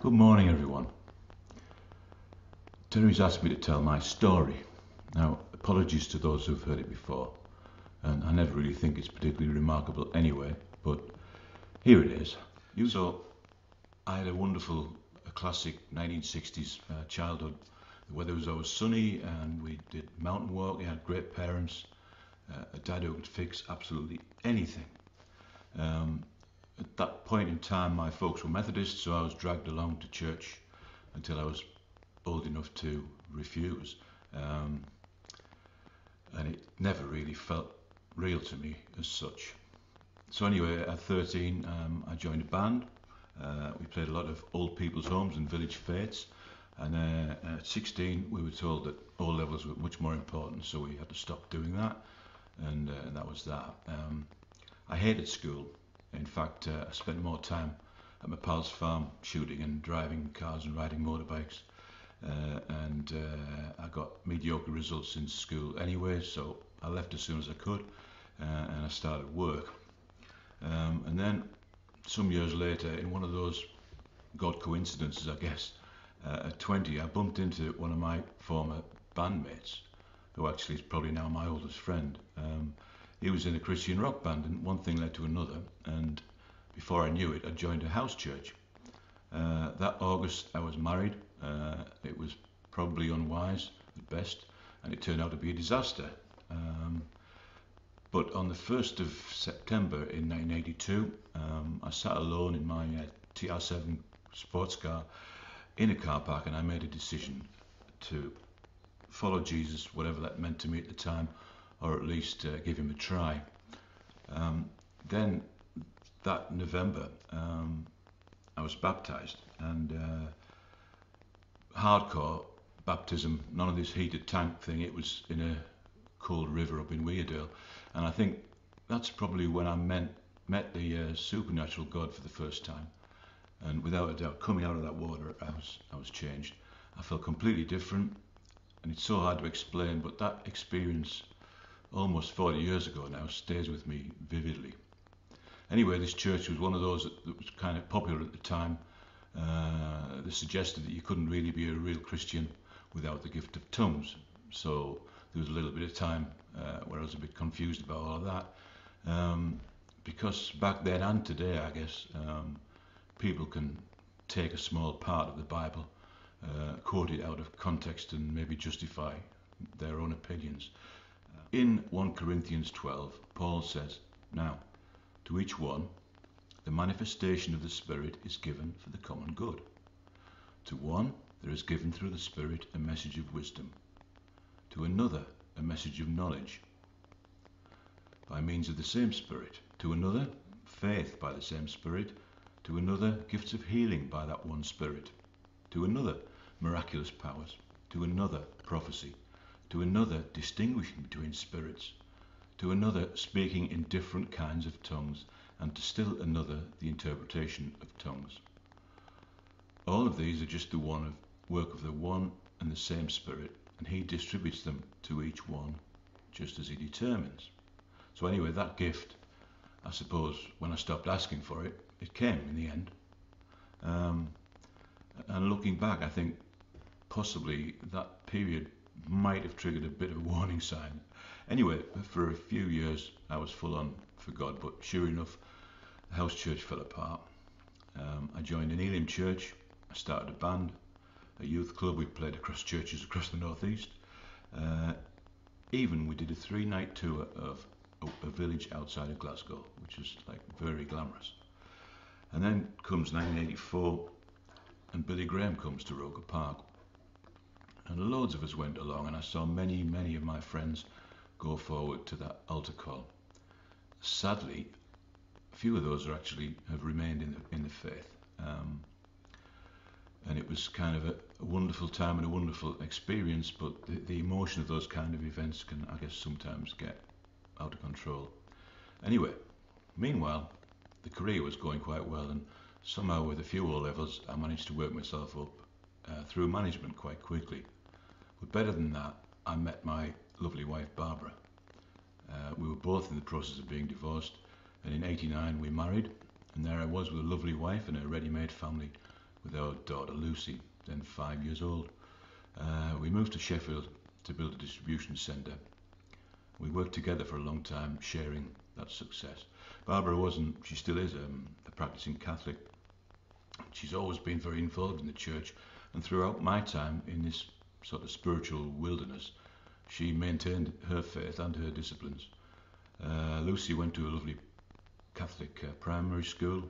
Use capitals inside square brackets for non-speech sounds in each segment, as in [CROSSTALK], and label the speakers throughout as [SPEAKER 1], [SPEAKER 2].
[SPEAKER 1] Good morning, everyone. Terry's asked me to tell my story. Now, apologies to those who've heard it before, and I never really think it's particularly remarkable anyway, but here it is. You So, I had a wonderful, a classic 1960s uh, childhood. The weather was always sunny, and we did mountain walk. We had great parents, uh, a dad who could fix absolutely anything. Um, at that point in time, my folks were Methodists, so I was dragged along to church until I was old enough to refuse. Um, and it never really felt real to me as such. So, anyway, at 13, um, I joined a band. Uh, we played a lot of old people's homes and village fetes. And uh, at 16, we were told that O levels were much more important, so we had to stop doing that. And, uh, and that was that. Um, I hated school. In fact, uh, I spent more time at my pal's farm shooting and driving cars and riding motorbikes. Uh, and uh, I got mediocre results in school anyway, so I left as soon as I could uh, and I started work. Um, and then some years later, in one of those God coincidences, I guess, uh, at 20, I bumped into one of my former bandmates, who actually is probably now my oldest friend. Um, he was in a Christian rock band, and one thing led to another. And before I knew it, I joined a house church. Uh, that August, I was married. Uh, it was probably unwise at best, and it turned out to be a disaster. Um, but on the 1st of September in 1982, um, I sat alone in my uh, TR7 sports car in a car park, and I made a decision to follow Jesus, whatever that meant to me at the time, or at least uh, give him a try. Um, then that November, um, I was baptized and uh, hardcore baptism, none of this heated tank thing. It was in a cold river up in Weardale, and I think that's probably when I met met the uh, supernatural God for the first time. And without a doubt, coming out of that water, I was I was changed. I felt completely different, and it's so hard to explain. But that experience almost 40 years ago now, stays with me vividly. Anyway, this church was one of those that, was kind of popular at the time. Uh, they suggested that you couldn't really be a real Christian without the gift of tongues. So there was a little bit of time uh, where I was a bit confused about all of that. Um, because back then and today, I guess, um, people can take a small part of the Bible, uh, quote it out of context, and maybe justify their own opinions. In 1 Corinthians 12, Paul says, Now, to each one, the manifestation of the Spirit is given for the common good. To one, there is given through the Spirit a message of wisdom. To another, a message of knowledge by means of the same Spirit. To another, faith by the same Spirit. To another, gifts of healing by that one Spirit. To another, miraculous powers. To another, prophecy to another distinguishing between spirits, to another speaking in different kinds of tongues, and to still another the interpretation of tongues. All of these are just the one of, work of the one and the same Spirit, and He distributes them to each one just as He determines. So, anyway, that gift, I suppose, when I stopped asking for it, it came in the end. Um, and looking back, I think possibly that period might have triggered a bit of a warning sign. Anyway, for a few years I was full on for God, but sure enough, the house church fell apart. Um, I joined an Elim church, I started a band, a youth club, we played across churches across the northeast. Uh, even we did a three night tour of a, a village outside of Glasgow, which was like very glamorous. And then comes 1984, and Billy Graham comes to Roker Park and loads of us went along, and I saw many, many of my friends go forward to that altar call. Sadly, few of those are actually have remained in the in the faith, um, and it was kind of a, a, wonderful time and a wonderful experience. But the, the emotion of those kind of events can, I guess, sometimes get out of control. Anyway, meanwhile, the career was going quite well, and somehow with a few O levels, I managed to work myself up uh, through management quite quickly. But better than that, I met my lovely wife Barbara. Uh, we were both in the process of being divorced, and in '89 we married. And there I was with a lovely wife and a ready-made family, with our daughter Lucy, then five years old. Uh, we moved to Sheffield to build a distribution centre. We worked together for a long time, sharing that success. Barbara wasn't, she still is um, a practicing Catholic. She's always been very involved in the church, and throughout my time in this sort of spiritual wilderness, she maintained her faith and her disciplines. Uh, Lucy went to a lovely Catholic uh, primary school,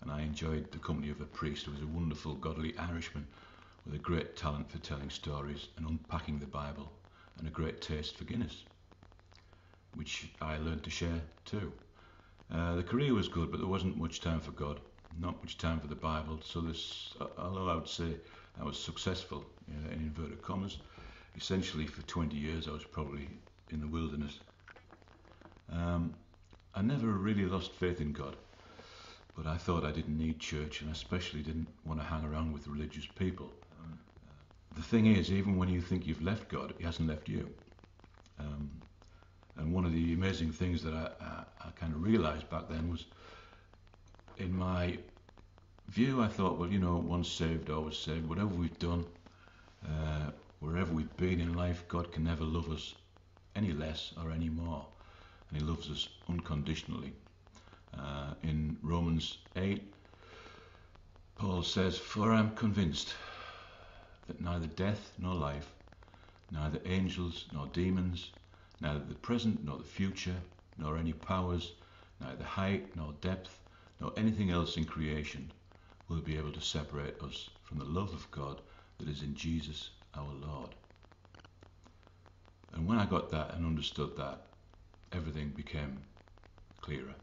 [SPEAKER 1] and I enjoyed the company of a priest who was a wonderful, godly Irishman with a great talent for telling stories and unpacking the Bible, and a great taste for Guinness, which I learned to share too. Uh, the career was good, but there wasn't much time for God, not much time for the Bible. So this, although I would say I was successful in inverted commas, essentially for 20 years I was probably in the wilderness. Um, I never really lost faith in God, but I thought I didn't need church, and especially didn't want to hang around with religious people. Um, the thing is, even when you think you've left God, He hasn't left you. Um, and one of the amazing things that I, I, I kind of realized back then was in my view, I thought, well, you know, once saved, always saved. Whatever we've done, uh, wherever we've been in life, God can never love us any less or any more. And He loves us unconditionally. Uh, in Romans 8, Paul says, For I am convinced that neither death nor life, neither angels nor demons, neither the present nor the future, nor any powers, neither height nor depth, nor anything else in creation will be able to separate us from the love of God that is in Jesus our Lord. And when I got that and understood that, everything became clearer.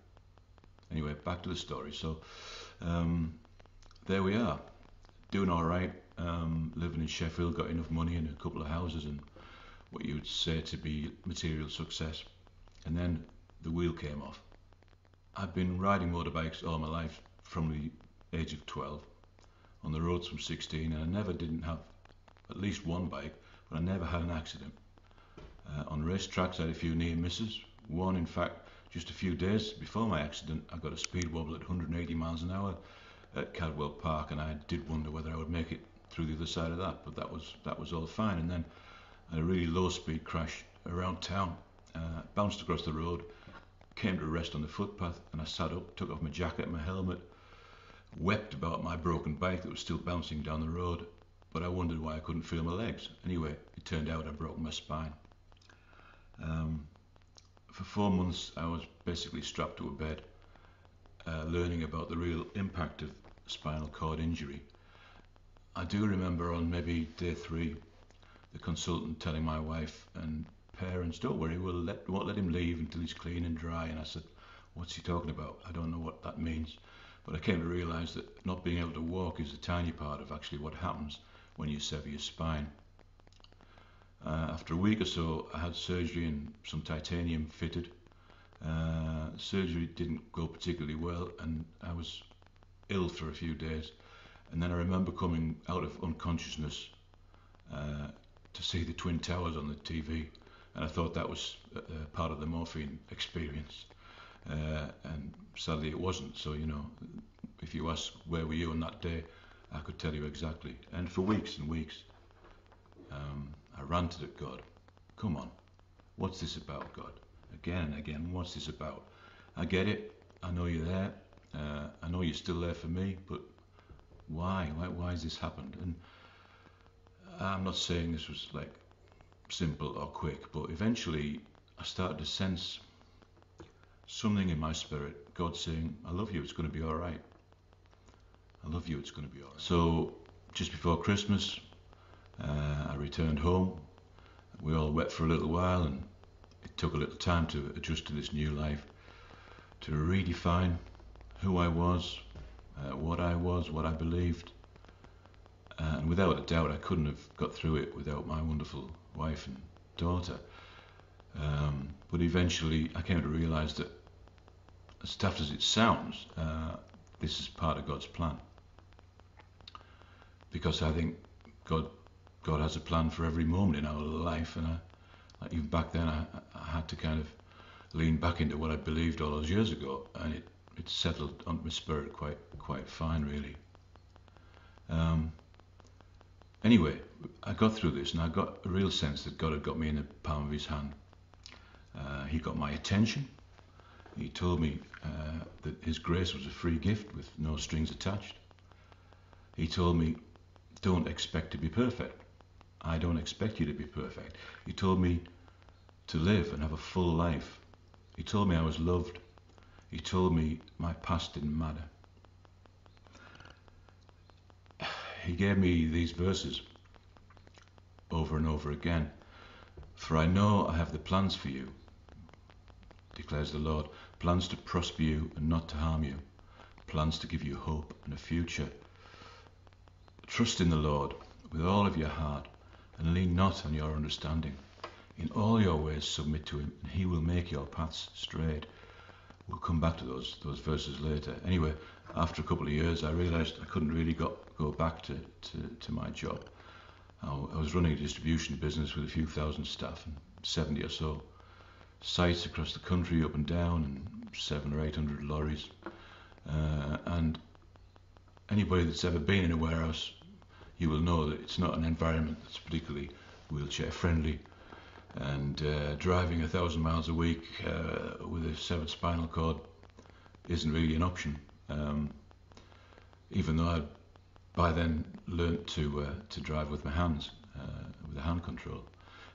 [SPEAKER 1] Anyway, back to the story. So um, there we are, doing all right, um, living in Sheffield, got enough money and a couple of houses and what you would say to be material success. And then the wheel came off. I've been riding motorbikes all my life from the age of 12 on the roads from 16 and I never didn't have at least one bike but I never had an accident. Uh, on racetracks I had a few near misses. One in fact just a few days before my accident I got a speed wobble at 180 miles an hour at Cadwell Park and I did wonder whether I would make it through the other side of that but that was that was all fine and then a really low speed crash around town, uh, bounced across the road, came to rest on the footpath, and I sat up, took off my jacket my helmet, wept about my broken bike that was still bouncing down the road, but I wondered why I couldn't feel my legs. Anyway, it turned out I broke my spine. Um, for four months, I was basically strapped to a bed, uh, learning about the real impact of spinal cord injury. I do remember on maybe day three, the consultant telling my wife and parents, "Don't worry, we'll let won't let him leave until he's clean and dry." And I said, "What's he talking about? I don't know what that means." But I came to realise that not being able to walk is a tiny part of actually what happens when you sever your spine. Uh, after a week or so, I had surgery and some titanium fitted. Uh, surgery didn't go particularly well, and I was ill for a few days. And then I remember coming out of unconsciousness uh, to see the Twin Towers on the TV, and I thought that was uh, part of the morphine experience. Uh, and sadly, it wasn't. So, you know, if you ask where were you on that day, I could tell you exactly. And for weeks and weeks, um, I ranted at God. Come on, what's this about, God? Again and again, what's this about? I get it. I know you're there. Uh, I know you're still there for me, but why? Why? Why has this happened? And I'm not saying this was like simple or quick, but eventually I started to sense something in my spirit, God saying, I love you, it's going to be all right. I love you, it's going to be all right. So just before Christmas, uh, I returned home. We all wept for a little while, and it took a little time to adjust to this new life, to redefine who I was, uh, what I was, what I believed, uh, and without a doubt, I couldn't have got through it without my wonderful wife and daughter. Um, but eventually, I came to realize that, as tough as it sounds, uh, this is part of God's plan. Because I think God, God has a plan for every moment in our life, and I, like even back then, I, I had to kind of lean back into what I believed all those years ago, and it, it settled on my spirit quite, quite fine, really. anyway, I got through this and I got a real sense that God had got me in the palm of his hand. Uh, he got my attention. He told me uh, that his grace was a free gift with no strings attached. He told me, don't expect to be perfect. I don't expect you to be perfect. He told me to live and have a full life. He told me I was loved. He told me my past didn't matter. He gave me these verses over and over again. For I know I have the plans for you, declares the Lord plans to prosper you and not to harm you, plans to give you hope and a future. Trust in the Lord with all of your heart and lean not on your understanding. In all your ways submit to him, and he will make your paths straight. We'll come back to those those verses later. Anyway, after a couple of years, I realised I couldn't really go, go back to, to, to my job. I, I was running a distribution business with a few thousand staff and 70 or so sites across the country, up and down, and seven or eight hundred lorries. Uh, and anybody that's ever been in a warehouse, you will know that it's not an environment that's particularly wheelchair friendly. And uh, driving a thousand miles a week uh, with a severed spinal cord isn't really an option. Um, even though I by then learnt to uh, to drive with my hands, uh, with a hand control.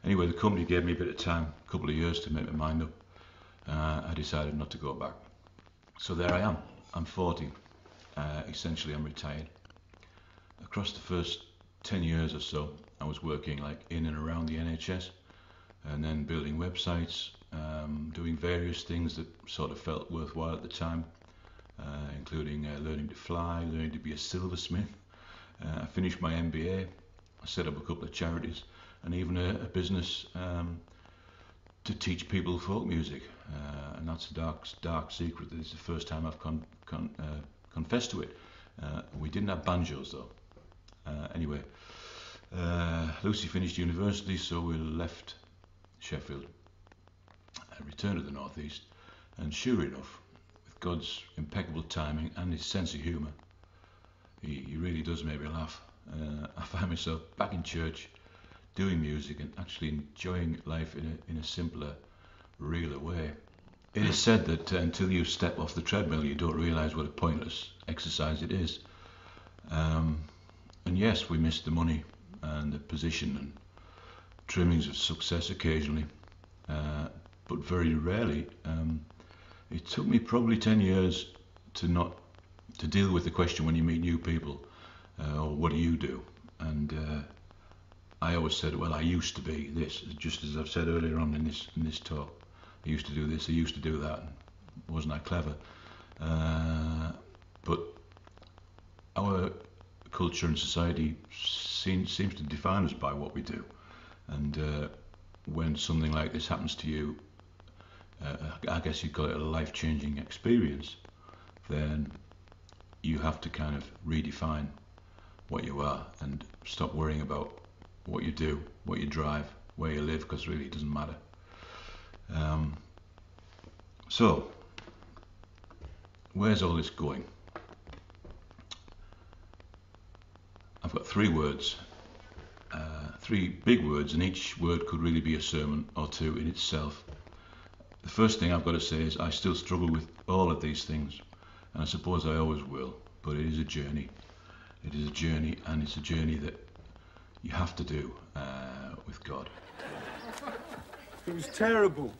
[SPEAKER 1] Anyway, the company gave me a bit of time, a couple of years to make my mind up. Uh, I decided not to go back. So there I am. I'm 40. Uh, essentially, I'm retired. Across the first 10 years or so, I was working like in and around the NHS, and then building websites, um, doing various things that sort of felt worthwhile at the time, uh, including uh, learning to fly, learning to be a silversmith. Uh, I finished my MBA. I set up a couple of charities and even a, a business um, to teach people folk music. Uh, and that's a dark, dark secret. It's the first time I've con, con, uh, confessed to it. Uh, we didn't have banjos though. Uh, anyway, uh, Lucy finished university, so we left Sheffield and returned to the northeast. And sure enough, with God's impeccable timing and his sense of humour, he, he really does make me laugh. Uh, [LAUGHS] I find myself back in church doing music and actually enjoying life in a, in a simpler, realer way. It is said that uh, until you step off the treadmill, you don't realize what a pointless exercise it is. Um, and yes, we miss the money and the position and trimmings of success occasionally, uh, but very rarely. Um, it took me probably 10 years to not to deal with the question when you meet new people, uh, or what do you do? And uh, I always said, well, I used to be this, just as I've said earlier on in this in this talk. I used to do this, I used to do that. Wasn't I clever? Uh, but our culture and society seems, seems to define us by what we do. And uh, when something like this happens to you, uh, I guess you'd call it a life-changing experience, then you have to kind of redefine what you are and stop worrying about what you do, what you drive, where you live, because really it doesn't matter. Um, so, where's all this going? I've got three words, uh, three big words, and each word could really be a sermon or two in itself. The first thing I've got to say is I still struggle with all of these things, and I suppose I always will, but it is a journey. It is a journey, and it's a journey that you have to do uh, with God.
[SPEAKER 2] It was terrible.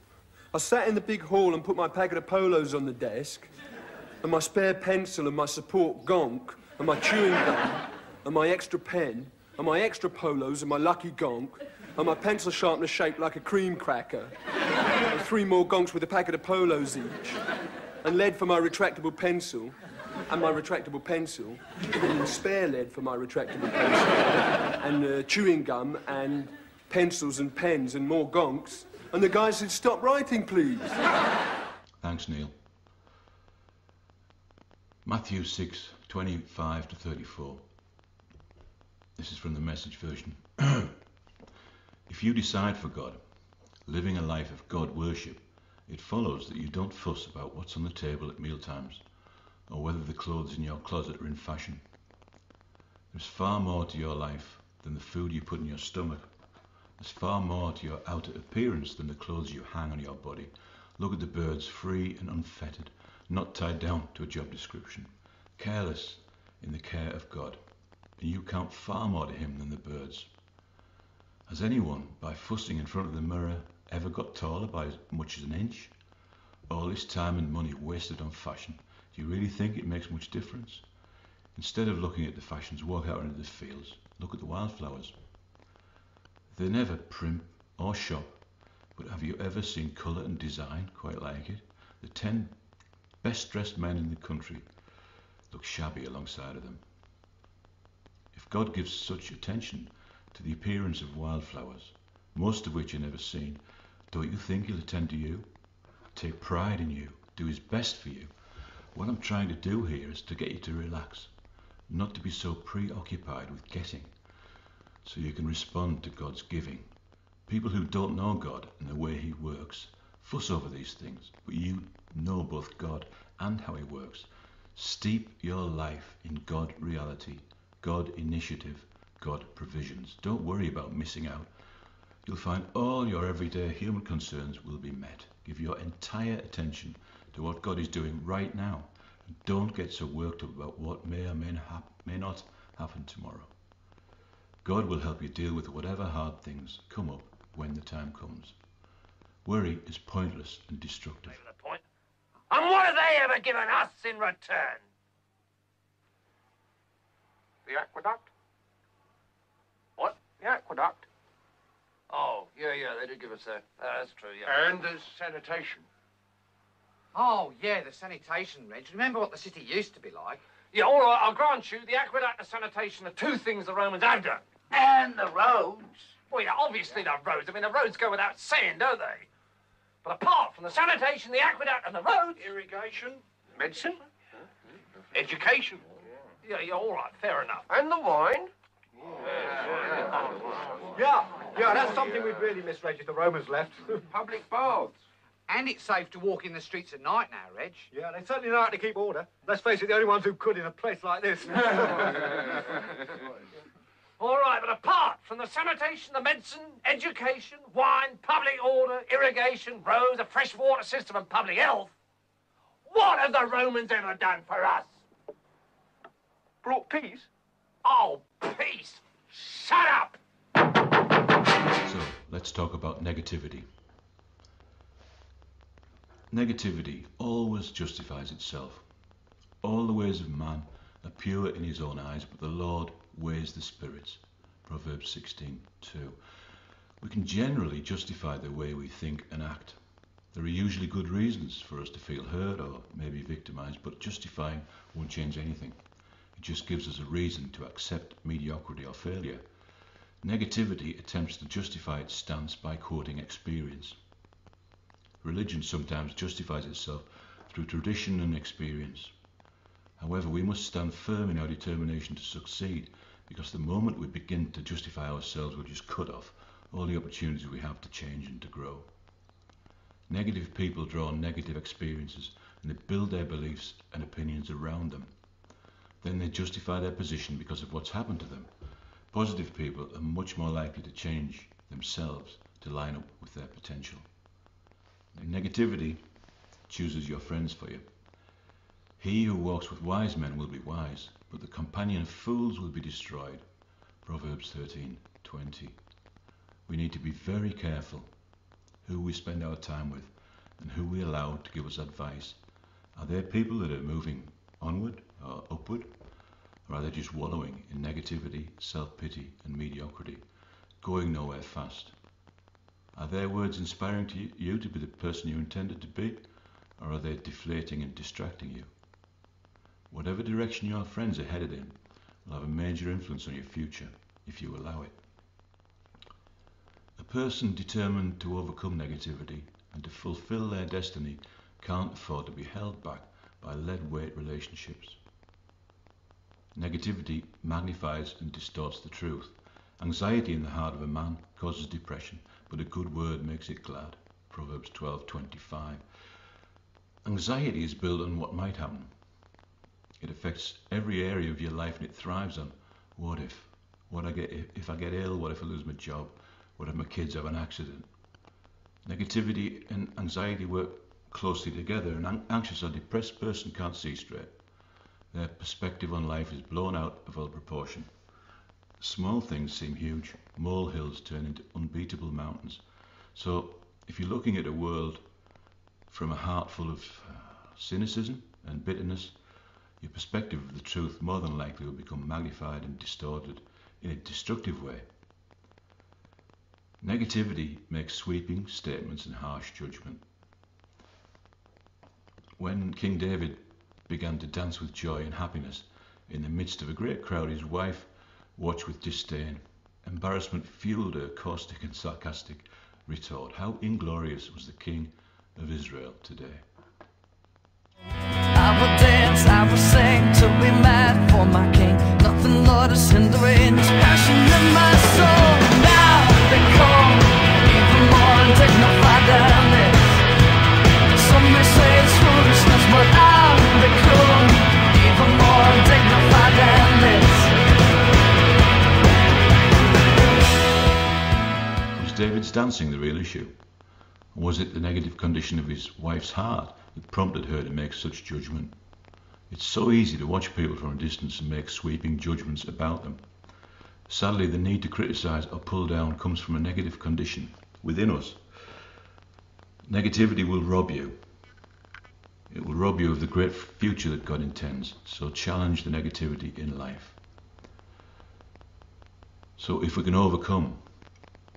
[SPEAKER 2] I sat in the big hall and put my packet of polos on the desk, and my spare pencil and my support gonk, and my chewing gum, and my extra pen, and my extra polos and my lucky gonk, and my pencil sharpener shaped like a cream cracker, and three more gonks with a packet of polos each, and lead for my retractable pencil, and my retractable pencil, and spare lead for my retractable pencil, and uh, chewing gum, and pencils and pens, and more gonks. And the guy said, stop writing, please.
[SPEAKER 1] Thanks, Neil. Matthew 6, 25 to 34. This is from the message version. [CLEARS THROAT] if you decide for God, living a life of God worship, it follows that you don't fuss about what's on the table at mealtimes or whether the clothes in your closet are in fashion. There's far more to your life than the food you put in your stomach. There's far more to your outer appearance than the clothes you hang on your body. Look at the birds, free and unfettered, not tied down to a job description, careless in the care of God. And you count far more to Him than the birds. Has anyone, by fussing in front of the mirror, ever got taller by as much as an inch? All this time and money wasted on fashion, do you really think it makes much difference? Instead of looking at the fashions, walk out into the fields, look at the wildflowers. They never primp or shop, but have you ever seen colour and design quite like it? The ten best dressed men in the country look shabby alongside of them. If God gives such attention to the appearance of wildflowers, most of which are never seen, don't you think he'll attend to you? Take pride in you, do his best for you. What I'm trying to do here is to get you to relax, not to be so preoccupied with getting, so you can respond to God's giving. People who don't know God and the way he works fuss over these things, but you know both God and how he works. Steep your life in God reality, God initiative, God provisions. Don't worry about missing out. You'll find all your everyday human concerns will be met. Give your entire attention to what God is doing right now. Don't get so worked up about what may or may not, may not happen tomorrow. God will help you deal with whatever hard things come up when the time comes. Worry is pointless and destructive.
[SPEAKER 3] Making a point. And what have they ever given us in return?
[SPEAKER 4] The aqueduct?
[SPEAKER 3] What?
[SPEAKER 4] The aqueduct.
[SPEAKER 3] Oh, yeah, yeah, they did give us that. Uh, that's true, yeah.
[SPEAKER 4] And the sanitation.
[SPEAKER 5] Oh, yeah, the sanitation, Reg. Remember what the city used to be like?
[SPEAKER 3] Yeah, all right, I'll grant you, the aqueduct and sanitation are two things the Romans have done.
[SPEAKER 6] And the roads.
[SPEAKER 3] Well, yeah, obviously the roads. I mean, the roads go without saying, don't they? But apart from the sanitation, the aqueduct, and the roads,
[SPEAKER 4] Irrigation. Medicine. Education.
[SPEAKER 3] yeah, yeah, all right, fair enough.
[SPEAKER 4] And the wine.
[SPEAKER 7] Yeah, yeah, that's something we'd really miss, Reggie. the Romans left.
[SPEAKER 4] Public baths.
[SPEAKER 5] And it's safe to walk in the streets at night now, Reg.
[SPEAKER 7] yeah, they certainly know how to keep order. Let's face it, the only ones who could in a place like this. [LAUGHS]
[SPEAKER 3] All right, but apart from the sanitation, the medicine, education, wine, public order, irrigation, roads, a fresh water system, and public health, what have the Romans ever done for us?
[SPEAKER 4] Brought peace.
[SPEAKER 3] Oh, peace! Shut up!
[SPEAKER 1] So let's talk about negativity. Negativity always justifies itself. All the ways of man are pure in his own eyes, but the Lord weighs the spirits. Proverbs 16:2. We can generally justify the way we think and act. There are usually good reasons for us to feel hurt or maybe victimized, but justifying won't change anything. It just gives us a reason to accept mediocrity or failure. Negativity attempts to justify its stance by quoting experience. Religion sometimes justifies itself through tradition and experience. However, we must stand firm in our determination to succeed because the moment we begin to justify ourselves, we'll just cut off all the opportunities we have to change and to grow. Negative people draw on negative experiences and they build their beliefs and opinions around them. Then they justify their position because of what's happened to them. Positive people are much more likely to change themselves to line up with their potential. Negativity chooses your friends for you. He who walks with wise men will be wise, but the companion of fools will be destroyed. Proverbs 13:20. We need to be very careful who we spend our time with and who we allow to give us advice. Are there people that are moving onward or upward? Or are they just wallowing in negativity, self-pity and mediocrity, going nowhere fast? Are their words inspiring to you to be the person you intended to be? Or are they deflating and distracting you? Whatever direction your friends are headed in will have a major influence on your future if you allow it. A person determined to overcome negativity and to fulfill their destiny can't afford to be held back by lead weight relationships. Negativity magnifies and distorts the truth. Anxiety in the heart of a man causes depression, but a good word makes it glad. Proverbs 12:25. Anxiety is built on what might happen. It affects every area of your life and it thrives on what if, What I get if I get ill? What if I lose my job? What if my kids have an accident? Negativity and anxiety work closely together. An anxious or depressed person can't see straight. Their perspective on life is blown out of all proportion. Small things seem huge. Molehills turn into unbeatable mountains. So if you're looking at a world from a heart full of uh, cynicism and bitterness, your perspective of the truth more than likely will become magnified and distorted in a destructive way. Negativity makes sweeping statements and harsh judgment. When King David began to dance with joy and happiness in the midst of a great crowd, his wife watched with disdain. Embarrassment fueled her caustic and sarcastic retort. How inglorious was the King of Israel today?
[SPEAKER 6] I will dance, I will sing to be mad for my king. Nothing, Lord, is hindering passion in my soul.
[SPEAKER 1] Dancing the real issue? Or was it the negative condition of his wife's heart that prompted her to make such judgment? It's so easy to watch people from a distance and make sweeping judgments about them. Sadly, the need to criticize or pull down comes from a negative condition within us. Negativity will rob you. It will rob you of the great future that God intends. So challenge the negativity in life. So if we can overcome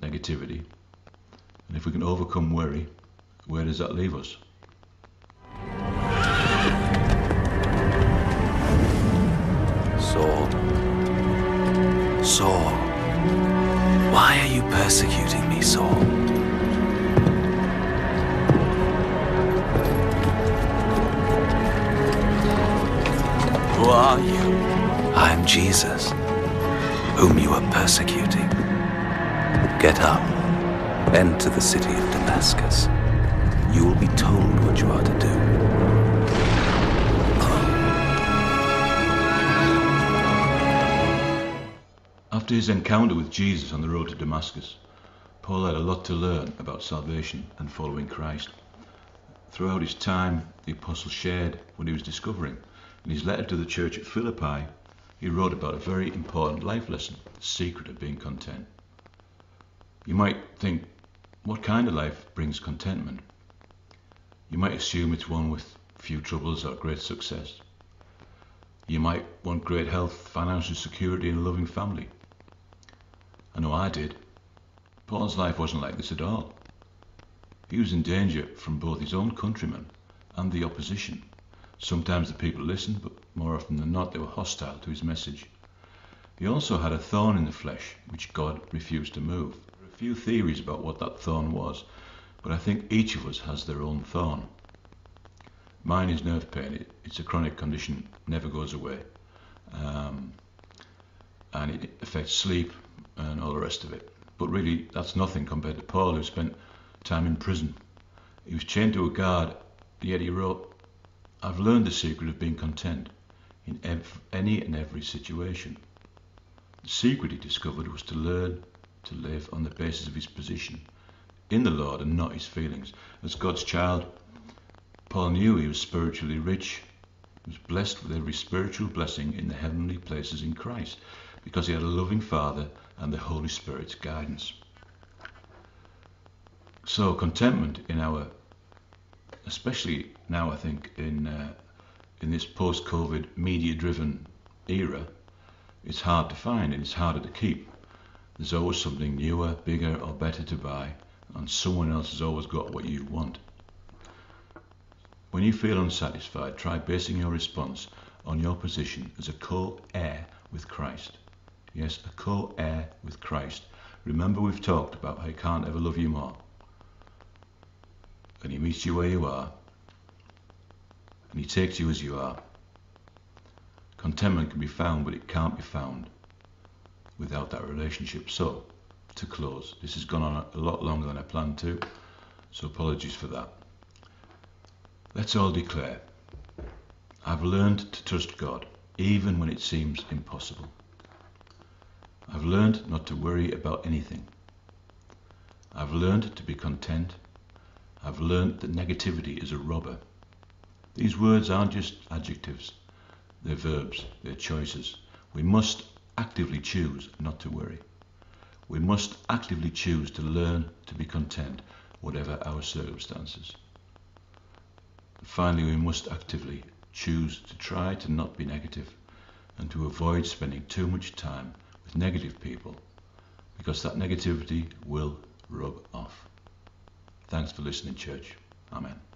[SPEAKER 1] negativity, and if we can overcome worry, where does that leave us?
[SPEAKER 8] Saul. Saul. Why are you persecuting me, Saul? Who are you? I am Jesus, whom you are persecuting. Get up, enter the city of Damascus. You will be told what you are to do.
[SPEAKER 1] After his encounter with Jesus on the road to Damascus, Paul had a lot to learn about salvation and following Christ. Throughout his time, the apostle shared what he was discovering. In his letter to the church at Philippi, he wrote about a very important life lesson, the secret of being content. You might think, what kind of life brings contentment? You might assume it's one with few troubles or great success. You might want great health, financial security, and a loving family. I know I did. Paul's life wasn't like this at all. He was in danger from both his own countrymen and the opposition. Sometimes the people listened, but more often than not, they were hostile to his message. He also had a thorn in the flesh, which God refused to move. Few theories about what that thorn was, but I think each of us has their own thorn. Mine is nerve pain. It, it's a chronic condition, never goes away. Um, and it affects sleep and all the rest of it. But really, that's nothing compared to Paul, who spent time in prison. He was chained to a guard, yet he wrote, I've learned the secret of being content in any and every situation. The secret he discovered was to learn to live on the basis of his position in the Lord and not his feelings. As God's child, Paul knew he was spiritually rich. He was blessed with every spiritual blessing in the heavenly places in Christ because he had a loving Father and the Holy Spirit's guidance. So contentment in our, especially now I think in uh, in this post-COVID media-driven era, it's hard to find and it's harder to keep. There's always something newer, bigger, or better to buy, and someone else has always got what you want. When you feel unsatisfied, try basing your response on your position as a co-heir with Christ. Yes, a co-heir with Christ. Remember we've talked about how he can't ever love you more. And he meets you where you are. And he takes you as you are. Contentment can be found, but it can't be found without that relationship. So, to close, this has gone on a lot longer than I planned to, so apologies for that. Let's all declare, I've learned to trust God, even when it seems impossible. I've learned not to worry about anything. I've learned to be content. I've learned that negativity is a robber. These words aren't just adjectives, they're verbs, they're choices. We must actively choose not to worry. We must actively choose to learn to be content, whatever our circumstances. Finally, we must actively choose to try to not be negative and to avoid spending too much time with negative people because that negativity will rub off. Thanks for listening, church. Amen.